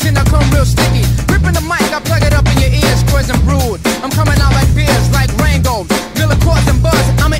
attention, I come real sticky. Ripping the mic, I plug it up in your ears, poison brood. I'm coming out like beers, like Rango. Villa and buzz, I'm an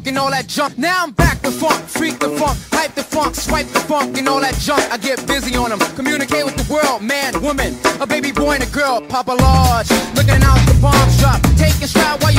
funk and all that junk. Now I'm back to funk, freak the funk, hype the funk, swipe the funk and all that junk. I get busy on them, communicate with the world, man, woman, a baby boy and a girl, Papa Large, looking out the bomb drop, taking while